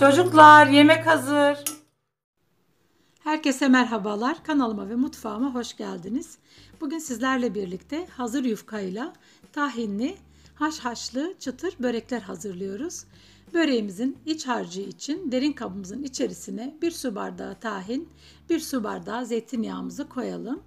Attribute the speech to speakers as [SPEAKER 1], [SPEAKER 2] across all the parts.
[SPEAKER 1] Çocuklar yemek hazır.
[SPEAKER 2] Herkese merhabalar. Kanalıma ve mutfağıma hoş geldiniz. Bugün sizlerle birlikte hazır yufkayla tahinli, haşhaşlı çıtır börekler hazırlıyoruz. Böreğimizin iç harcı için derin kabımızın içerisine bir su bardağı tahin, bir su bardağı zeytinyağımızı koyalım.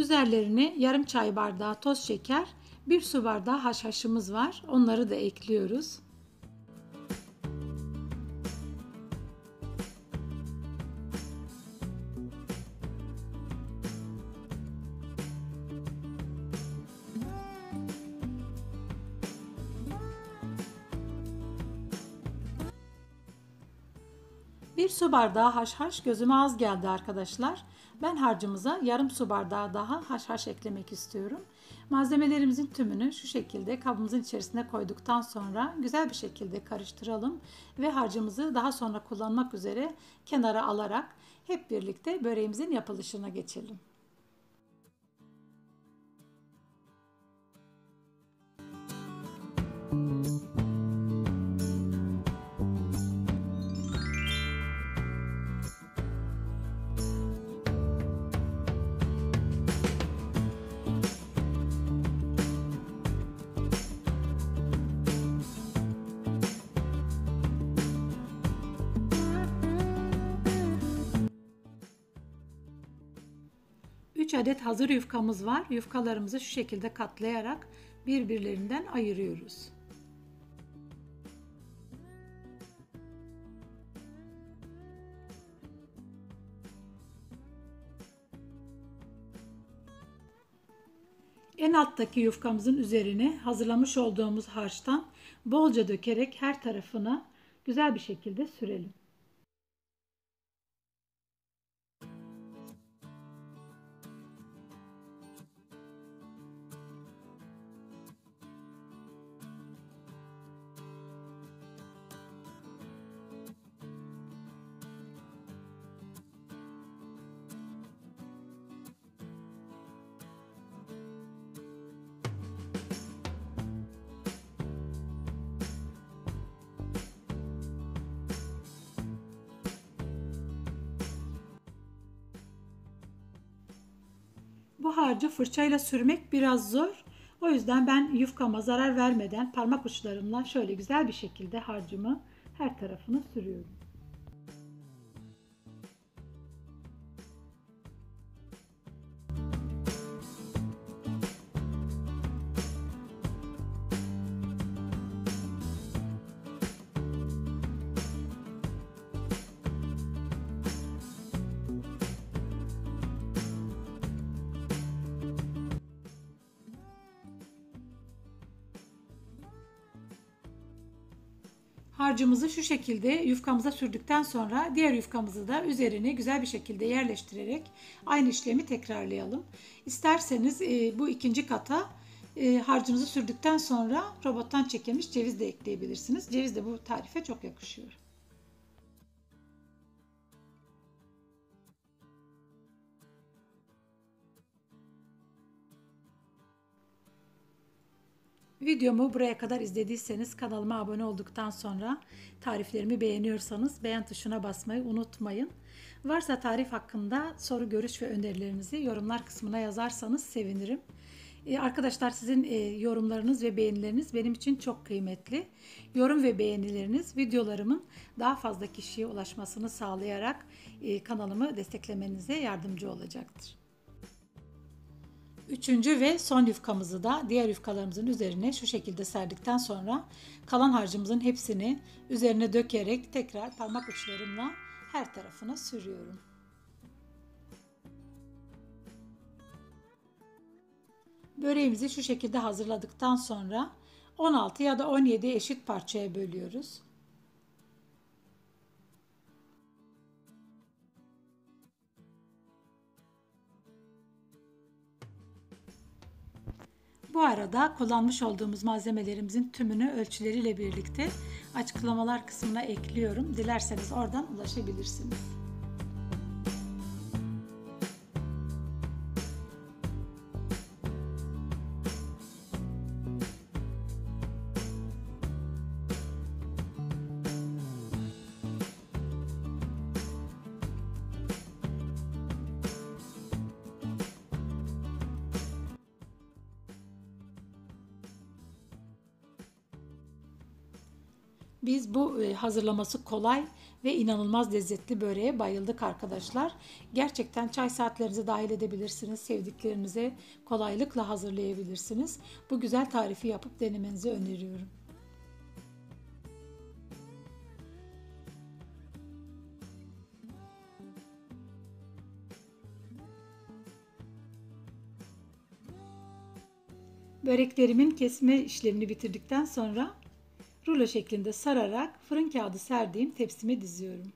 [SPEAKER 2] Üzerlerine yarım çay bardağı toz şeker, bir su bardağı haşhaşımız var. Onları da ekliyoruz. Bir su bardağı haşhaş gözüme az geldi arkadaşlar. Ben harcımıza yarım su bardağı daha haşhaş eklemek istiyorum. Malzemelerimizin tümünü şu şekilde kabımızın içerisine koyduktan sonra güzel bir şekilde karıştıralım ve harcımızı daha sonra kullanmak üzere kenara alarak hep birlikte böreğimizin yapılışına geçelim. 3 adet hazır yufkamız var. Yufkalarımızı şu şekilde katlayarak birbirlerinden ayırıyoruz. En alttaki yufkamızın üzerine hazırlamış olduğumuz harçtan bolca dökerek her tarafına güzel bir şekilde sürelim. Bu harcı fırçayla sürmek biraz zor. O yüzden ben yufkama zarar vermeden parmak uçlarımla şöyle güzel bir şekilde harcımı her tarafını sürüyorum. Harcımızı şu şekilde yufkamıza sürdükten sonra diğer yufkamızı da üzerine güzel bir şekilde yerleştirerek aynı işlemi tekrarlayalım. İsterseniz e, bu ikinci kata e, harcınızı sürdükten sonra robottan çekilmiş ceviz de ekleyebilirsiniz. Ceviz de bu tarife çok yakışıyor. Videomu buraya kadar izlediyseniz kanalıma abone olduktan sonra tariflerimi beğeniyorsanız beğen tuşuna basmayı unutmayın. Varsa tarif hakkında soru, görüş ve önerilerinizi yorumlar kısmına yazarsanız sevinirim. Ee, arkadaşlar sizin e, yorumlarınız ve beğenileriniz benim için çok kıymetli. Yorum ve beğenileriniz videolarımın daha fazla kişiye ulaşmasını sağlayarak e, kanalımı desteklemenize yardımcı olacaktır. Üçüncü ve son yufkamızı da diğer yufkalarımızın üzerine şu şekilde serdikten sonra kalan harcımızın hepsini üzerine dökerek tekrar parmak uçlarımla her tarafına sürüyorum. Böreğimizi şu şekilde hazırladıktan sonra 16 ya da 17 eşit parçaya bölüyoruz. Bu arada kullanmış olduğumuz malzemelerimizin tümünü ölçüleriyle birlikte açıklamalar kısmına ekliyorum. Dilerseniz oradan ulaşabilirsiniz. Biz bu e, hazırlaması kolay ve inanılmaz lezzetli böreğe bayıldık arkadaşlar. Gerçekten çay saatlerinize dahil edebilirsiniz. Sevdiklerinize kolaylıkla hazırlayabilirsiniz. Bu güzel tarifi yapıp denemenizi öneriyorum. Böreklerimin kesme işlemini bitirdikten sonra rulo şeklinde sararak fırın kağıdı serdiğim tepsime diziyorum.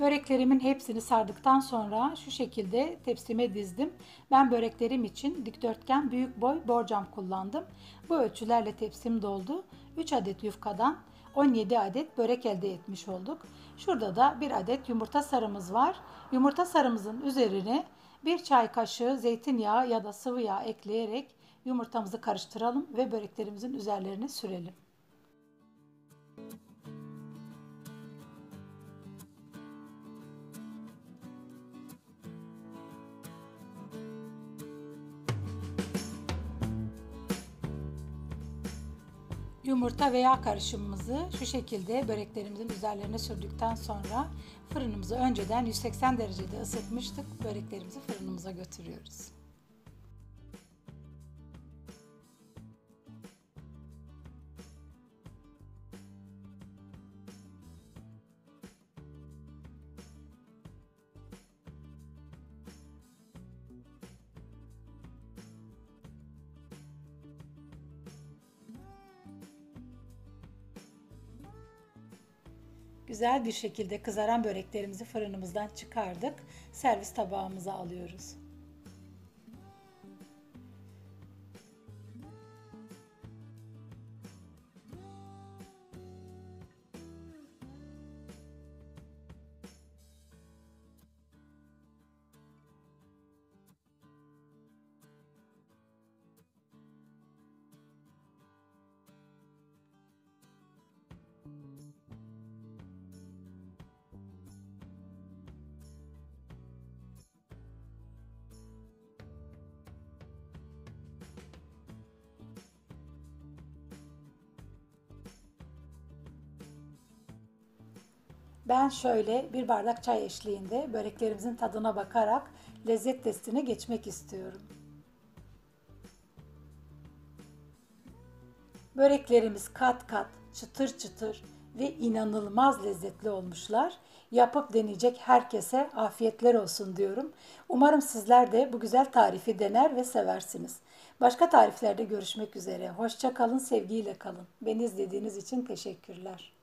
[SPEAKER 2] Böreklerimin hepsini sardıktan sonra şu şekilde tepsime dizdim. Ben böreklerim için dikdörtgen büyük boy borcam kullandım. Bu ölçülerle tepsim doldu. 3 adet yufkadan 17 adet börek elde etmiş olduk. Şurada da bir adet yumurta sarımız var. Yumurta sarımızın üzerine bir çay kaşığı zeytinyağı ya da sıvı yağ ekleyerek yumurtamızı karıştıralım ve böreklerimizin üzerlerine sürelim. Yumurta veya karışımımızı şu şekilde böreklerimizin üzerlerine sürdükten sonra fırınımızı önceden 180 derecede ısıtmıştık. Böreklerimizi fırınımıza götürüyoruz. Güzel bir şekilde kızaran böreklerimizi fırınımızdan çıkardık. Servis tabağımıza alıyoruz. Ben şöyle bir bardak çay eşliğinde böreklerimizin tadına bakarak lezzet testine geçmek istiyorum. Böreklerimiz kat kat, çıtır çıtır ve inanılmaz lezzetli olmuşlar. Yapıp deneyecek herkese afiyetler olsun diyorum. Umarım sizler de bu güzel tarifi dener ve seversiniz. Başka tariflerde görüşmek üzere. Hoşça kalın, sevgiyle kalın. Beni izlediğiniz için teşekkürler.